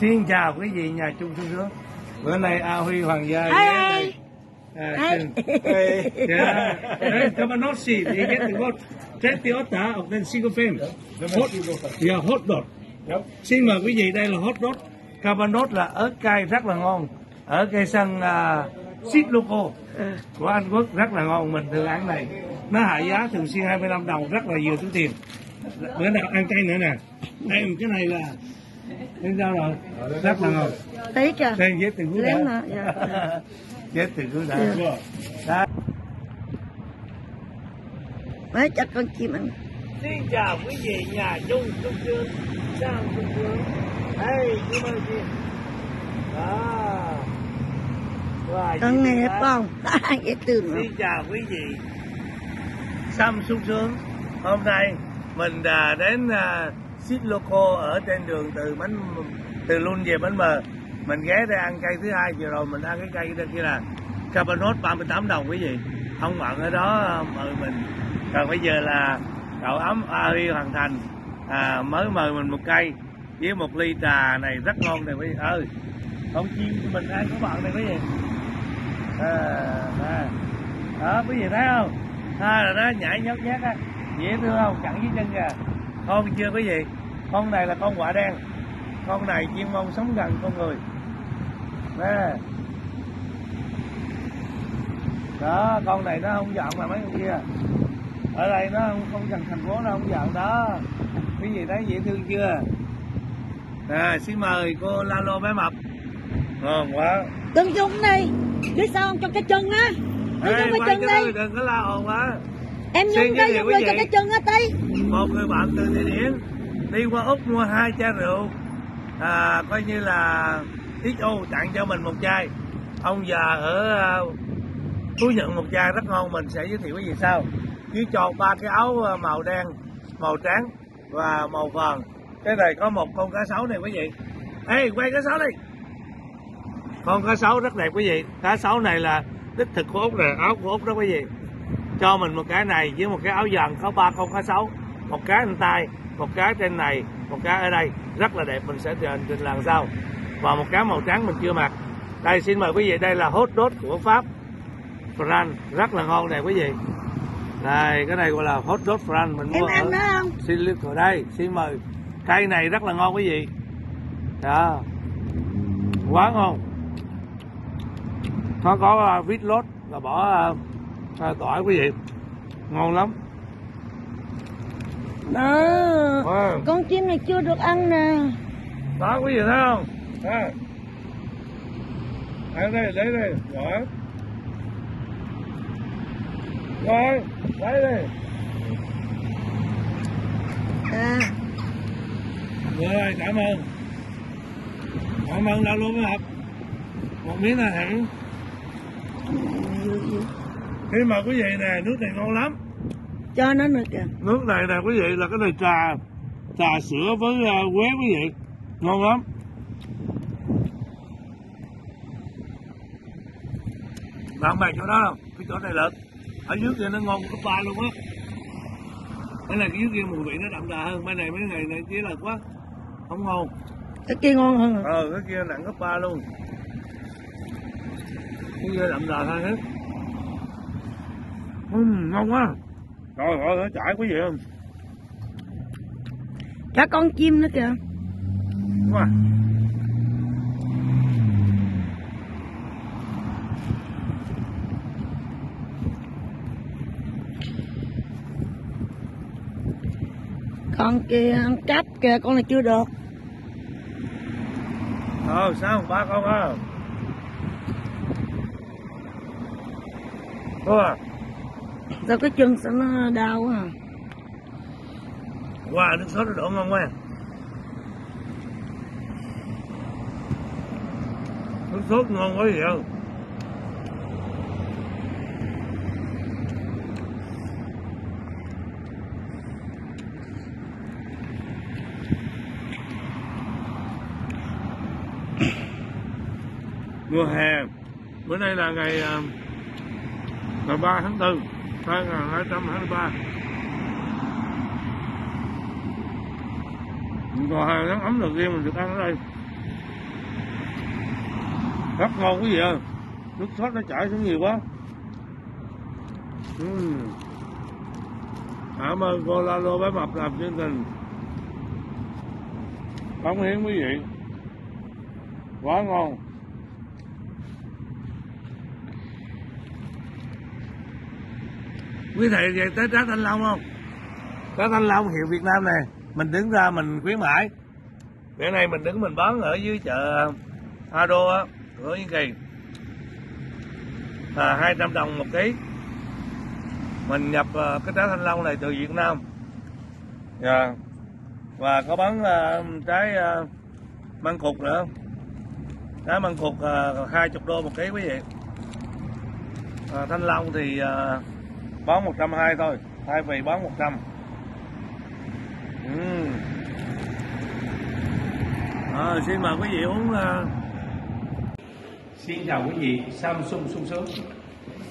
Xin chào quý vị nhà chung sung sướng. Bữa nay A Huy Hoàng gia ghé đây. À, Yeah. Eh, Cabanossi, we get the what? 38 of the single fame. Hot, yeah, hot dot. Xin mời quý vị, đây là hot dot. Cabanos là ớt cay rất là ngon. Ở cây sân uh, Ship Loco của Anh Quốc rất là ngon. Mình thường ăn này. Nó hạ giá thường xuyên 25 đồng, rất là nhiều túi tiền. Bữa nào ăn cay nữa nè. Em cái này là Đến đâu rồi? Rất là ngon. Tí kìa. Đây với từ cuối đã. hả? Dạ. Từ cuối đã. Đó. Mấy cho con chim ăn. Xin chào quý vị nhà chung Trung Dương Sao Trung Dương Đây, chú ơi chị Đó Wow, Con nghe không? Dễ tưởng Xin chào quý vị Sam sung sướng Hôm nay mình đã đến uh, Ship Loco ở trên đường từ bánh từ Luôn về bánh mờ mình ghé đây ăn cây thứ hai vừa rồi mình ăn cái cây đó kia là Cabanos 38 đồng quý vị. Không mận ở đó mời mình. Còn bây giờ là cậu ấm A Huy hoàn thành. À, mới mời mình một cây với một ly trà này rất ngon này quý vị. Ừ. Ơi không chiên của mình ăn có bạn này quý vị. À, à. đó quý vị thấy không? À, là nó nhảy nhót nhát á. Dễ thương không? Chẳng dưới chân kìa con chưa quý vị con này là con quả đen con này chuyên môn sống gần con người nè đó con này nó không giận mà mấy con kia ở đây nó không, không gần thành phố nó không giận đó quý vị thấy dễ thương chưa à, xin mời cô Lalo bé mập ngon quá Đừng chung đi. Biết sao không? Cho cái chân á. Ê, chung cái chân đi. đừng có la ồn quá Em thiệu nhúng quý vô cho cái chân á tí một người bạn từ Thụy Điển. Đi qua Úc mua hai chai rượu. À, coi như là XO tặng cho mình một chai. Ông già ở à, Phú Nhuận một chai rất ngon mình sẽ giới thiệu cái gì sau. Chỉ cho ba cái áo à, màu đen màu trắng và màu vàng. Cái này có một con cá sấu này quý vị. Ê quay cá sấu đi. Con cá sấu rất đẹp quý vị. Cá sấu này là đích thực của úc này áo của úc đó quý vị. Cho mình một cái này với một cái áo vàng có ba con cá sấu một cái trên tay một cái trên này một cái ở đây. Rất là đẹp mình sẽ trình trình lần sau. Và một cái màu trắng mình chưa mặc. Đây xin mời quý vị đây là hot dot của pháp. Fran rất là ngon này quý vị. Đây cái này gọi là hot dot Fran mình Em mua ăn ở không? xin liếc ở đây xin mời. Cây này rất là ngon quý vị. Đó. Quá ngon. Nó có uh, vít lốt và bỏ uh, tỏi quý vị. Ngon lắm Đó. wow. Con chim này chưa được ăn nè. đó quý vị thấy không đó. ăn đây lấy đây rồi rồi lấy đây À. rồi cảm ơn cảm ơn đã luôn hợp một miếng là hẳn khi mà quý vị nè nước này ngon lắm Cho nó nữa kìa. nước này nè quý vị là cái này trà trà sữa với uh, quế quý vị. Ngon lắm. Bạn bè chỗ đó không cái chỗ này lợn ở dưới kia nó ngon gấp ba luôn á. Cái này cái dưới kia mùi vị nó đậm đà hơn bên này mấy ngày này chỉ là quá không ngon. Cái kia ngon hơn. ờ cái kia nặng gấp ba luôn. Cái kia đậm đà hơn hết. Ừm, ngon quá rồi rồi nó chảy quý vị không Cả con chim nữa kìa. quá Con kia ăn cắp kìa, con này chưa được. ờ sao ba con á Ủa, Sao cái chân sao nó đau quá à? wow, nước sốt nó đổ ngon quá à. nước sốt ngon quá gì không mùa hè bữa nay là ngày à, ngày 3 tháng 4 2023 còn hai nắng ấm đầu tiên mình được ăn ở đây. Rất ngon quý vị ơi. Nước sốt nó chảy xuống nhiều quá. Uhm. cảm ơn cô Lalo bé mập làm chương trình. Cống hiến quý vị. Quá ngon. Quý thầy về tới trái thanh long không? Trái thanh long hiệu việt nam này mình đứng ra mình khuyến mãi. Bữa nay mình đứng mình bán ở dưới chợ Ado á cửa Yên Kỳ. Là 200 đồng một ký. Mình nhập uh, cái trái thanh long này từ Việt Nam. Yeah. và có bán uh, ờ, trái uh, măng cục nữa. Trái măng cục uh, 20 đô một ký quý vị. Uh, thanh long thì uh, bán 120 thôi thay vì bán 100 uhm. à, xin mời quý vị uống uh... xin chào quý vị Samsung sung sướng.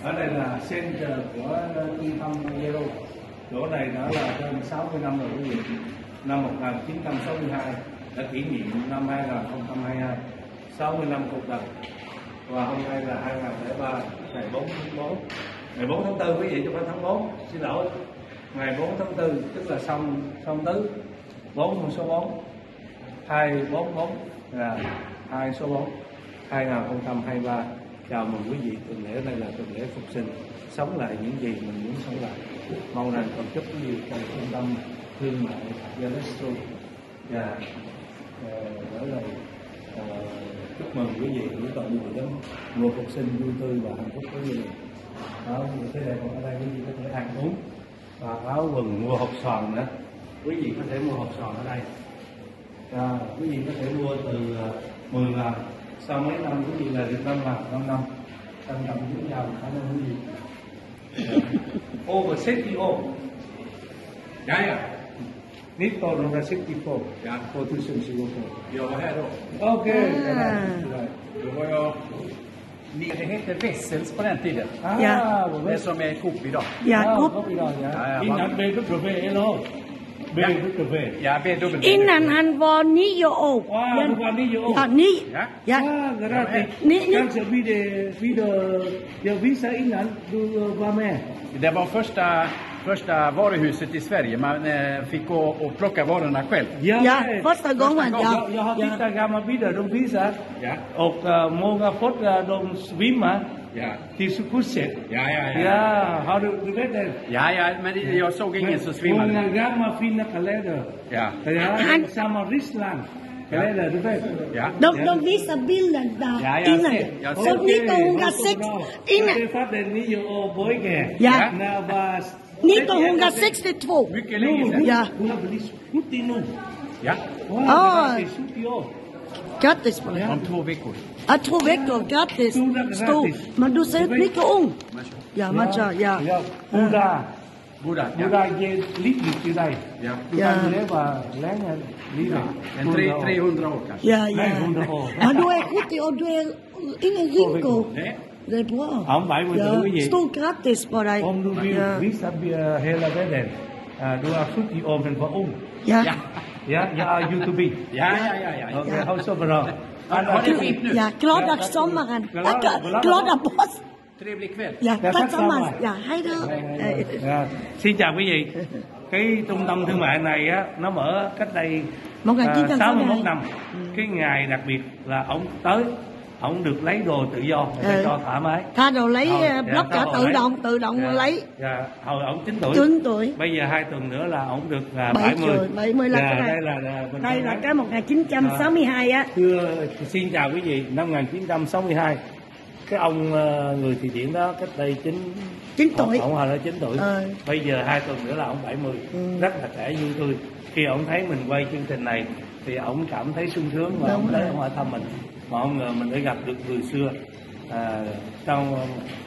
Ở đây là center của trung tâm Zero. Chỗ này đã là trên 60 năm rồi quý vị. Năm 1962 đã kỷ niệm năm 2022 60 năm cuộc đời. Và hôm nay là 2003 ngày 4 tháng 4 ngày 4 tháng 4 quý vị trong tháng 4 xin lỗi. Ngày 4 tháng 4 tức là xong xong tứ. 4 số 4 244 là 2 số 4 2023 chào mừng quý vị. Tuần lễ đây là tuần lễ phục sinh. Sống lại những gì mình muốn sống lại. Mong rằng còn chúc quý vị trong trung tâm, thương mại Galesto và ờ, đó là ờ, chúc mừng quý vị những tận mùa đến mùa phục sinh vui tươi và hạnh phúc quý vị đó thế này còn ở đây quý vị có thể ăn uống? Và áo quần mua hộp xoàn nữa. Quý vị có thể mua hộp xoàn ở đây. À, quý vị có thể mua từ 10 ngàn sau mấy năm quý vị là được 5 ngàn 5 năm. Trân trọng kính chào cảm ơn quý vị over safety all Ja, ja. 1964 Ja, 2024 jag var här då. okej Ah. Då var jag... Ni- Det hette Wessels på den tiden. ah, Ja. vad Det bäst. som är Coop idag. Dạ Ah, cúp có idag ja. Ja, ja, innan vad- B-W hello Ja. Ja. Innan han var nio år. wow Men- du var nio år Ja, ni. Ja. Ja. Ah. Ni- ni- Kanske vid det, vid det, jag visade innan du var med. Det var första, första varuhuset i Sverige. Man eh, fick gå och plocka varorna själv. Ja, vet. första gången. gången. Ja. Jag, jag har Ja. tittat gamla bilder de visar Ja. och uh, många fått de svimmar Ja. till sjukhuset. Ja, ja, ja. Ja, har du, du vet det? Ja, ja, men det- jag såg ingen som svimmade. Många gamla fina kalender. Ja. Ja, Han- samma Ryssland. Kalender, du vet? Ja. De, de visar bilden där Ja, jag innan. ser. Jag ser. Så Okej, 1906, vad så bra. innan, Jag träffade nio år pojke. Ja. När var... 1962. Mycket länge sedan. Ja. Hon har blivit 70 nu. Ja. Wow, Ah. grattis, 70 år. Grattis på det. Om två veckor. Ja, två veckor. Grattis. Stora Stor. grattis. Men du ser ut mycket ung. Ja, Matcha. Ja. ja. Buddha. Goda. Buddha Ja. ger livet till dig. ja. Du Ja. kan leva länge livet. En tre, 300 år kanske. Ja, ja. Nej, 100 år. Men du är 70 och du är ingen rynkor. Nej. Det är bra. Ông 70 Ja, tuổi gì? stort grattis på dig. Om du vill visa eh, hela världen. eh, Du är 70 år men för ung. Ja. Ja. Ja, Youtube. Ja, ja, ja, ja. Okej, ha så bra. Ha, ha det fint nu. Ja, glada sommaren. Glada- Ja, gla- glada- glada påsk. Trevlig kväll. Ja, Ja, tack samma. Ja, hej då. Xin chào quý vị. Cái trung tâm thương mại này á, nó mở cách đây Một nghìn chín trăm sáu mươi 61 hai. năm. Cái ngày đặc biệt là ông tới, ông được lấy đồ tự do để Ừ. cho thoải mái. Tha đồ lấy Thôi, ờ, dạ, block cả sao tự rồi? động, tự động Dạ, lấy. Dạ, hồi ông 9 tuổi. 9 tuổi. Bây giờ hai tuần nữa là ông được à, Bảy 70. tuổi, 70 là Dạ, cái này. đây là, là mình Đây đang là nói. cái 1962 á. Thưa xin chào quý vị, năm 1962 cái ông ờ, người Thụy Điển đó cách đây 9 9 tuổi. Ông hồi đó 9 tuổi. Ờ. Bây giờ hai tuần nữa là ông 70. Ừ. Rất là trẻ vui tươi. Khi ông thấy mình quay chương trình này thì ông cảm thấy sung sướng và ông tới ông hỏi thăm mình. Mà ông ngờ mình đã gặp được người xưa. À, trong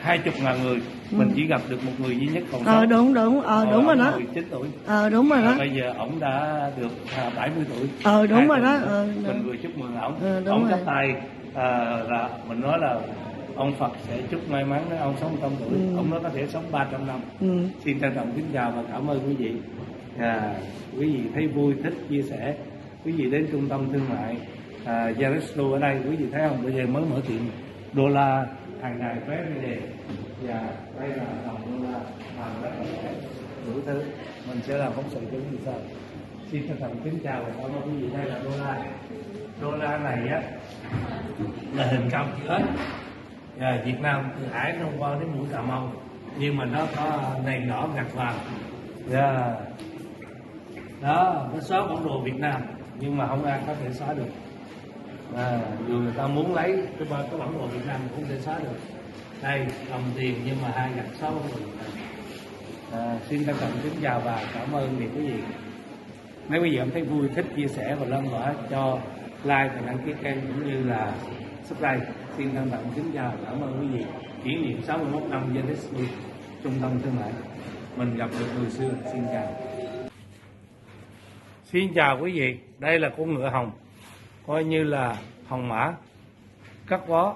hai chục ngàn người mình chỉ gặp được một người duy nhất còn sống. Ừ. Ờ đúng đúng, ờ Hồi đúng rồi đó. 9 tuổi. Ờ đúng rồi À, đó. bây giờ ông đã được à, 70 tuổi. Ờ, đúng Hai rồi đó, ờ, mình đúng. vừa chúc mừng ông. Ờ, rồi. chắp tay à, là mình nói là ông Phật sẽ chúc may mắn nếu ông sống trăm tuổi. Ừ. Ông nói có thể sống 300 năm. Ừ. Xin trân trọng kính chào và cảm ơn quý vị. À, quý vị thấy vui thích chia sẻ quý vị đến trung tâm thương mại à, Yarislo ở đây quý vị thấy không? Bây giờ mới mở tiệm đô la hàng ngày vé về đề và đây là đồng đô la hàng rất đủ thứ. Mình sẽ làm phóng sự cho quý vị sau. Xin chân thành kính chào và cảm ơn quý vị. Đây là đô la. Đô la này á là hình cam chữ à, Việt Nam từ Hải thông qua đến mũi Cà Mau. Nhưng mà nó có nền đỏ ngặt vàng. Yeah. đó nó xóa bản đồ Việt Nam. Nhưng mà không ai có thể xóa được à, dù người ta muốn lấy cái ba cái bản đồ Việt Nam cũng sẽ thể xóa được. Đây đồng tiền nhưng mà hai gạch sáu à, xin trân trọng kính chào và cảm ơn quý vị nếu quý vị cảm thấy vui thích chia sẻ và lan tỏa cho like và đăng ký kênh cũng như là subscribe xin trân trọng kính chào cảm ơn quý vị. Kỷ niệm 61 năm Genesis trung tâm thương mại. Mình gặp được người xưa. Xin chào. Xin chào quý vị. Đây là con ngựa hồng coi như là hồng mã cắt vó.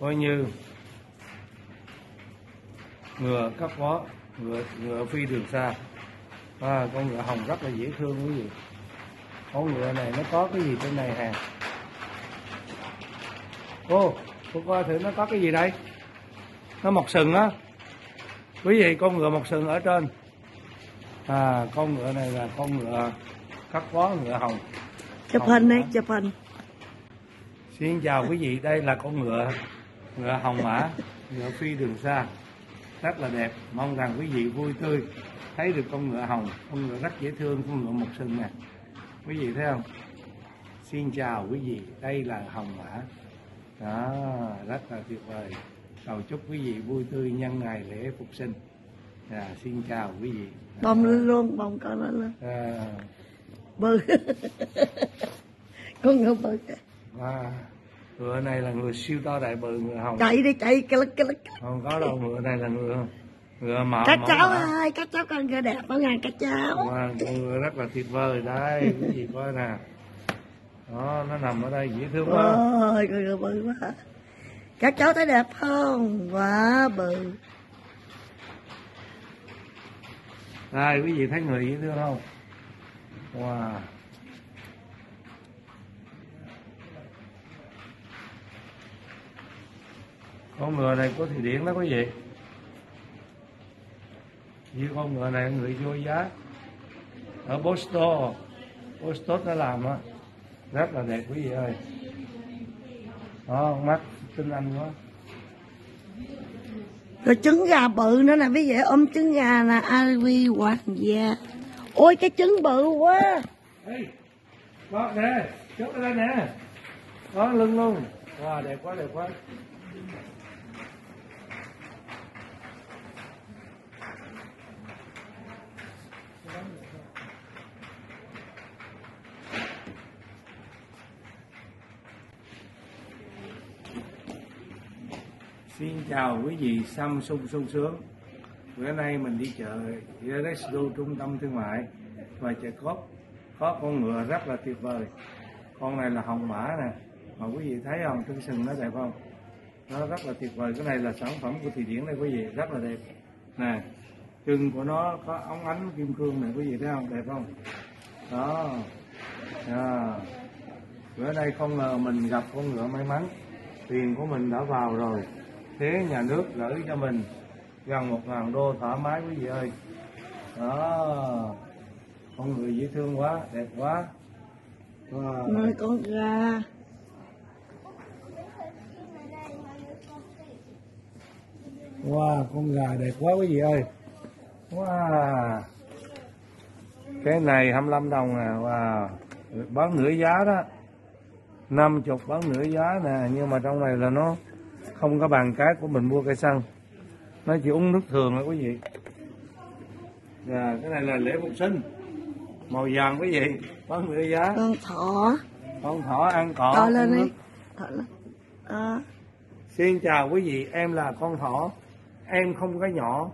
Coi như ngựa cắt vó ngựa ngựa phi đường xa. À, con ngựa hồng rất là dễ thương quý vị. Con ngựa này nó có cái gì trên này hà cô cô coi thử nó có cái gì đây? Nó mọc sừng á. Quý vị con ngựa mọc sừng ở trên. À con ngựa này là con ngựa cắt vó ngựa hồng chụp hình đi chụp hình xin chào quý vị đây là con ngựa ngựa hồng mã ngựa phi đường xa. Rất là đẹp mong rằng quý vị vui tươi. Thấy được con ngựa hồng con ngựa rất dễ thương con ngựa mọc sừng nè. Quý vị thấy không? Xin chào quý vị đây là hồng mã đó rất là tuyệt vời. Cầu chúc quý vị vui tươi nhân ngày lễ phục sinh. À, xin chào quý vị. Bông lên luôn bông con lên luôn. À, bự con ngựa bự à, ngựa này là ngựa siêu to đại bự ngựa hồng. Chạy đi chạy cái lắc cái lắc không có đâu ngựa này là ngựa ngựa mã các cháu ơi các cháu con ngựa đẹp đó ngàn các cháu. Wow, con ngựa rất là tuyệt vời đây quý vị coi nè. Đó nó nằm ở đây dễ thương quá. Ôi con ngựa bự quá. Các cháu thấy đẹp không? Quá bự. Đây quý vị thấy người dễ thương không wow. Con ngựa này có thụy điển đó quý vị. Như con ngựa này người vô giá. Ở Boston Boston nó làm á. Rất là đẹp quý vị ơi. Đó, mắt tinh anh quá. Rồi trứng gà bự nữa nè quý vị ôm trứng gà là Ivy hoàng gia ôi cái trứng bự quá Ê, có nè, chốt ở đây nè. Có lưng luôn. Wow, đẹp quá, đẹp quá. Xin chào quý vị Samsung sung sướng Bữa nay mình đi chợ Eresto, trung tâm thương mại. Và chợ cốp có con ngựa rất là tuyệt vời. Con này là hồng mã nè. Mà quý vị thấy không? Chân sừng nó đẹp không? Nó rất là tuyệt vời. Cái này là sản phẩm của thụy điển đây quý vị. Rất là đẹp. Nè, chân của nó có ống ánh kim cương này quý vị thấy không? Đẹp không? Đó. À. bữa nay không ngờ mình gặp con ngựa may mắn. Tiền của mình đã vào rồi. Thế nhà nước gửi cho mình gần một ngàn đô thoải mái quý vị ơi. Đó. Con người dễ thương quá đẹp quá. Wow. nơi con gà wow con gà đẹp quá quý vị ơi. Wow. Cái này 25 đồng nè wow. Bán nửa giá đó. 50 bán nửa giá nè nhưng mà trong này là nó không có bằng cái của mình mua cây xăng nó chỉ uống nước thường thôi quý vị Dạ, cái này là lễ phục sinh màu vàng quý vị bán nửa giá con thỏ con thỏ ăn cỏ to lên đi thỏ lên à, Xin chào quý vị, em là con thỏ. Em không có nhỏ.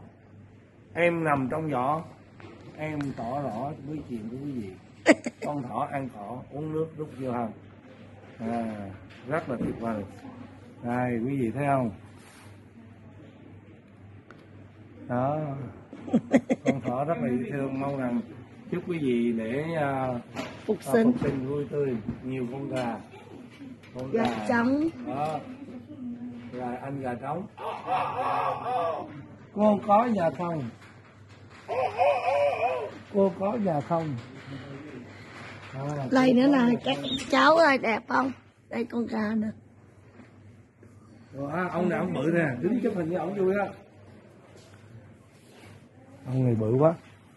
Em nằm trong giỏ. Em tỏ rõ với chuyện của quý vị. Con thỏ ăn cỏ, uống nước rút vô hông. À, rất là tuyệt vời. Đây, quý vị thấy không? Đó. Con thỏ rất là dễ thương. Mong rằng chúc quý vị để uh, phục Ờ, sinh. phục sinh vui tươi nhiều con gà. Con gà. Trống đó. Là anh gà trống. Cô có nhà không? Cô có nhà không? À, đây nữa nè các cháu ơi đẹp không? Đây con gà nè. À, ông này ông bự nè đứng chụp hình với ông vui á ông này bự quá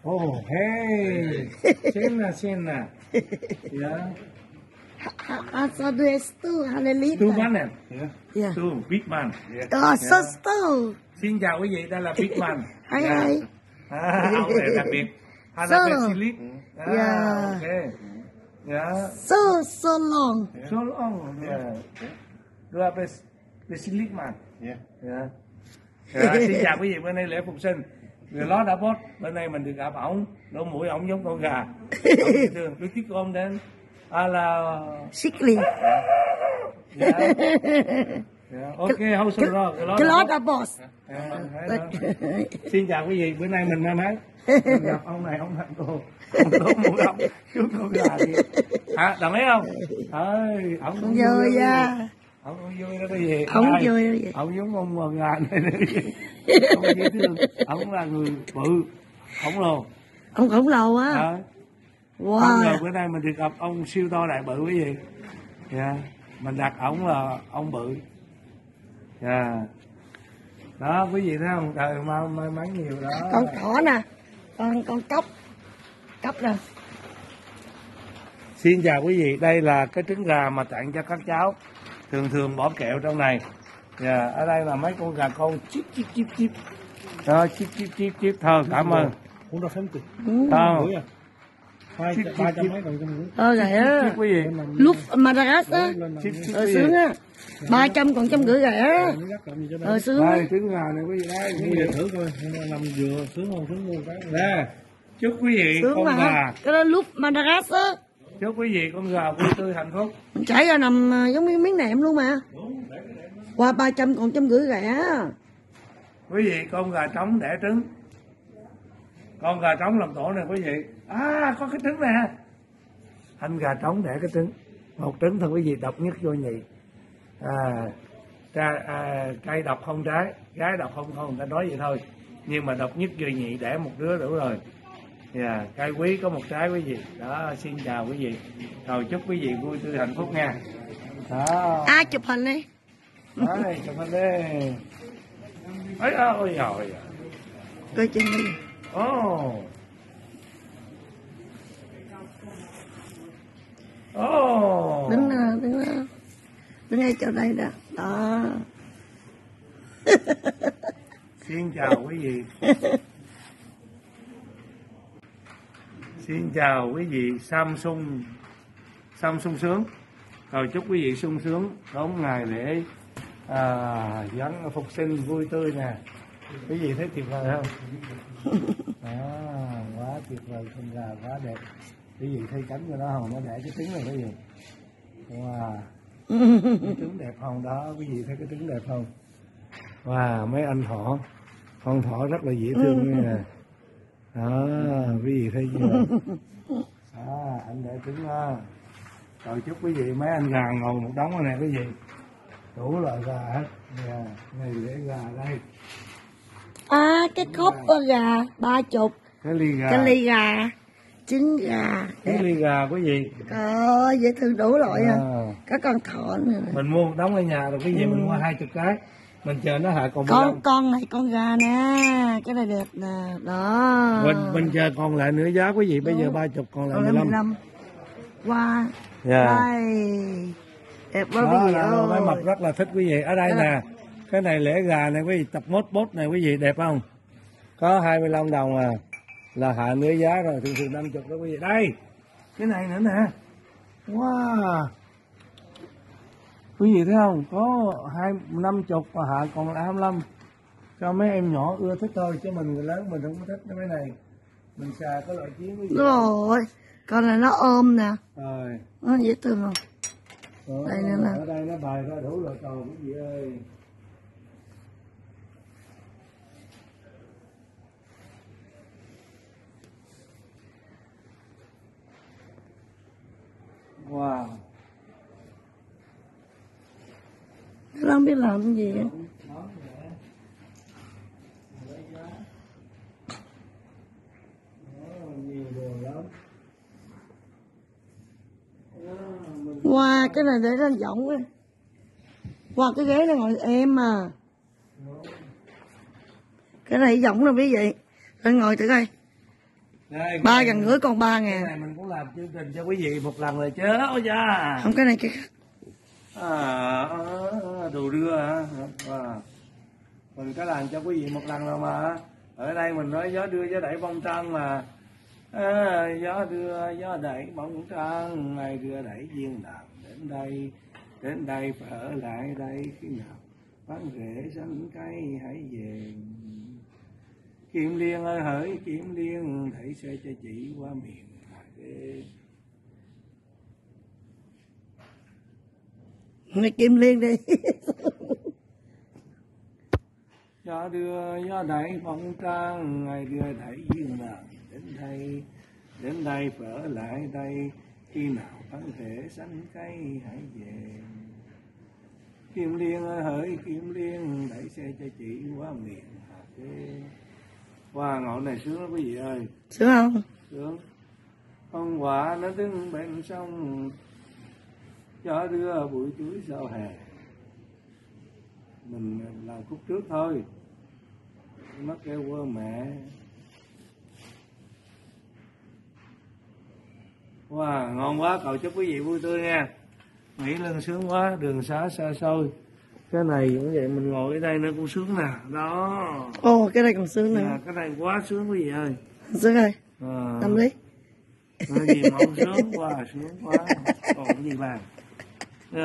oh hey xem nè xem nè dạ Ah, so du är stor, han är two liten. man dạ Ja. two big man yeah. Ja, så stor. xin chào quý vị đây là big man Hej, Dạ. hej. à, ông này đặc biệt hắn So. specialist à, Dạ. ok dạ Så, så lång. so long dạ du là spec- specialist man Yeah. Dạ. Dạ, xin chào quý vị bữa nay lễ phục sinh người đó đã post bữa nay mình được gặp ổng. Lỗ mũi ổng giống con gà. Thương tôi thích ôm đến. À là Skicklig. dạ. Dạ ok không sao rồi. Cái đó Glada boss. Dạ, xin chào quý vị bữa nay mình may mắn. Gặp ông này ông thằng cô ông mũi ổng giống con gà kia à đồng ý không? Ơi ổng cũng Vui quý à. ông cũng vui đó quý vị Ông Đây, vui đó quý vị. ông giống ông con gà này ông ông là người bự khổng lồ Ông khổng lồ á. Không ngờ Wow. bữa nay mình được gặp ông siêu to đại bự quý vị dạ mình đặt ổng là ông bự dạ đó quý vị thấy không trời may, may mắn nhiều đó Con thỏ nè. Con con cốc. Cốc nè. xin chào quý vị đây là cái trứng gà mà tặng cho các cháu thường thường bỏ kẹo trong này dạ ở đây là mấy con gà con chip chip chip chip đó chip chip chip chip thôi cảm ơn Cũng đã phím kìa. Ừ. không Hai, Chip, chip, trăm chip. Ờ vậy á. chip quý vị Lúc Madagas á. Ờ sướng á. 300 còn trăm rưỡi gì cho Ờ sướng á. đây trứng gà này quý vị đây quý Bây giờ vị thử coi, làm vừa sướng không sướng luôn cái. nè chúc quý vị Sướng con mà. gà Cái đó lúc Madagas á. Chúc quý vị con gà vui tươi hạnh phúc. Chảy ra nằm à, giống như miếng nệm luôn mà. Qua 300 còn trăm rưỡi rẻ. quý vị con gà trống đẻ trứng. Con gà trống làm tổ này quý vị. À có cái trứng nè. Anh gà trống đẻ cái trứng. Một trứng thôi quý vị độc nhất vô nhị. À, tra, à cây độc không trái gái độc không không người ta nói vậy thôi. Nhưng mà độc nhất vô nhị đẻ một đứa đủ rồi dạ cây quý có một trái quý vị đó xin chào quý vị rồi chúc quý vị vui tươi hạnh phúc nha đó Ai chụp hình đi. Đấy, chụp hình đi ấy ôi rồi Coi chừng đi. ồ ồ Đứng nè, đứng nè. Đứng ngay chỗ đây đó. Đó. xin chào quý vị xin chào quý vị Samsung Samsung sướng. Rồi chúc quý vị sung sướng đón ngày lễ à, dẫn phục sinh vui tươi nè. Quý vị thấy tuyệt vời không? À, quá tuyệt vời con gà quá đẹp. Quý vị thấy cánh của nó không nó đẻ cái trứng này quý vị. Wow. Cái trứng đẹp không đó quý vị thấy cái trứng đẹp không? Wow mấy anh thỏ. Con thỏ rất là dễ thương nha đó quý vị thấy chưa à anh để trứng đó rồi chúc quý vị mấy anh gà ngồi một đống ở này quý vị đủ loại gà hết nè này lễ gà đây À cái cốc có gà ba chục. cái ly gà Cái ly gà. Trứng gà. cái ly gà quý vị Trời dễ thương đủ loại à. à, Có con thỏ nữa. mình mua một đống ở nhà rồi quý vị mình mua hai chục cái mình chờ nó hạ còn Con con con này con gà nè. Cái này đẹp nè. Đó. mình mình chờ còn lại nửa giá quý vị bây giờ ba chục còn lại mười lăm 15. Wow. dạ Đây. Đẹp quá đó quý vị ơi. mập rất là thích quý vị ở đây nè cái này lễ gà này quý vị tập mốt bốt này quý vị đẹp không có 25 đồng à là hạ nửa giá rồi thường thường 50 đó quý vị đây cái này nữa nè wow quý vị thấy không có hai năm chục và hạ còn lại 25 cho mấy em nhỏ ưa thích thôi chứ mình người lớn mình không có thích cái này mình xài cái loại chiến quý vị Rồi. Con này nó ôm nè. rồi Nó dễ thương không? Đây nữa nè. ở đây nó bài ra đủ loại cầu quý vị ơi wow nó không biết làm cái gì á. lắm Wow, cái này để nó rộng á. Wow, cái ghế này ngồi em à. Cái này rộng rồi quý vị. Lên ngồi thử coi. Đây, Ba gần rưỡi còn ba cái ngàn. này mình cũng làm chương trình cho quý vị một lần rồi chứ ôi da Không cái này cái khác. À, à, à, đồ đưa hả? À. mình có làm cho quý vị một lần rồi mà. Ở đây mình nói gió đưa gió đẩy bông trăng mà. À, gió đưa gió đẩy bông trăng. Ngày đưa đẩy duyên đạo đến đây. Đến đây phải ở lại đây. Khi nào bán rễ xanh cây hãy về. Kiếm Liên ơi hỡi kiếm Liên thầy xe cho chị qua miền Hà Đê Mày kim liên đi. gió đưa gió đẩy bóng trăng ngày đưa đẩy duyên đàn đến đây đến đây phải ở lại đây khi nào vắng thể xanh cây hãy về. Kim Liên ơi hỡi Kim Liên đẩy xe cho chị qua miền Hà Đê Wow, ngọn này sướng lắm quý vị ơi. Sướng không? sướng. Con quả nó đứng bên sông gió đưa bụi chuối sau hè. Mình làm khúc trước thôi. Nó kêu quơ mẹ. Wow ngon quá cầu chúc quý vị vui tươi nha. Nghĩ lưng sướng quá đường xá xa xôi. Cái này cũng vậy mình ngồi ở đây nó cũng sướng nè. Đó. Ồ, cái này còn sướng nữa. à, cái này quá sướng quý vị ơi. Sướng rồi. à. Tâm lý. Nói gì mà sướng quá sướng quá. Còn cái gì bàn Yeah.